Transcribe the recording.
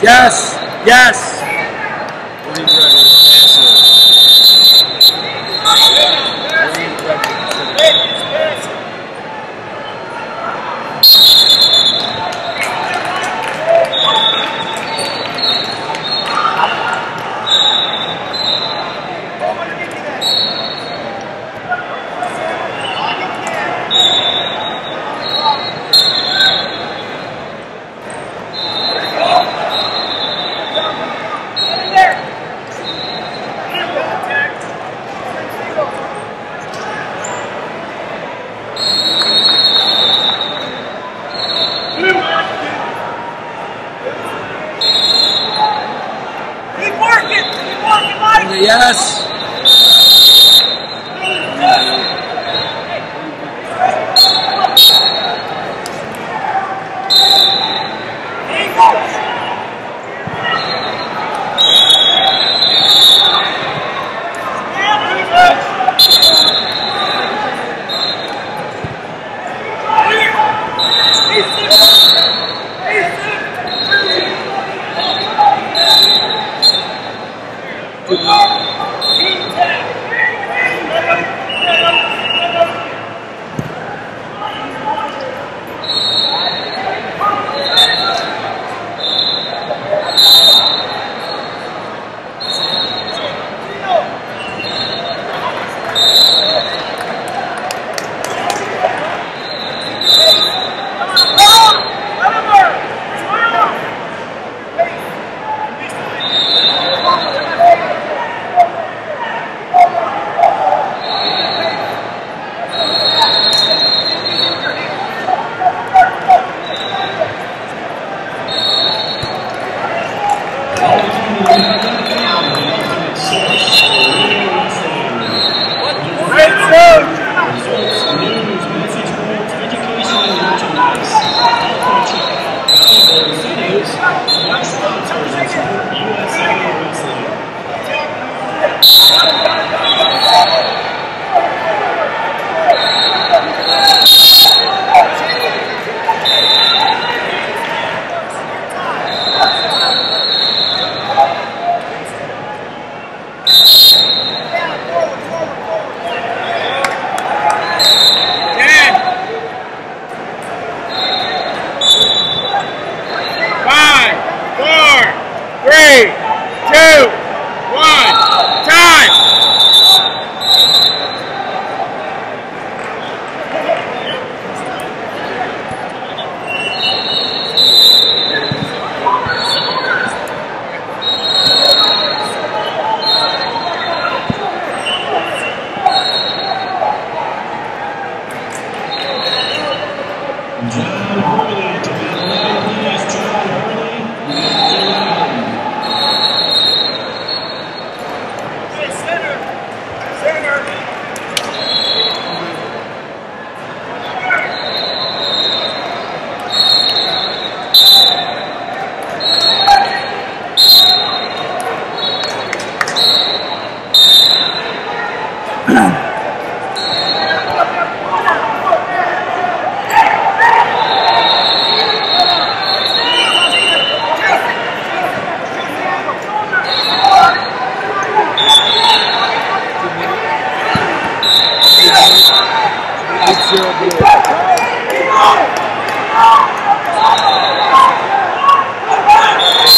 Yes, yes. Yes. 三球，一个三，一个四。Germany Yes.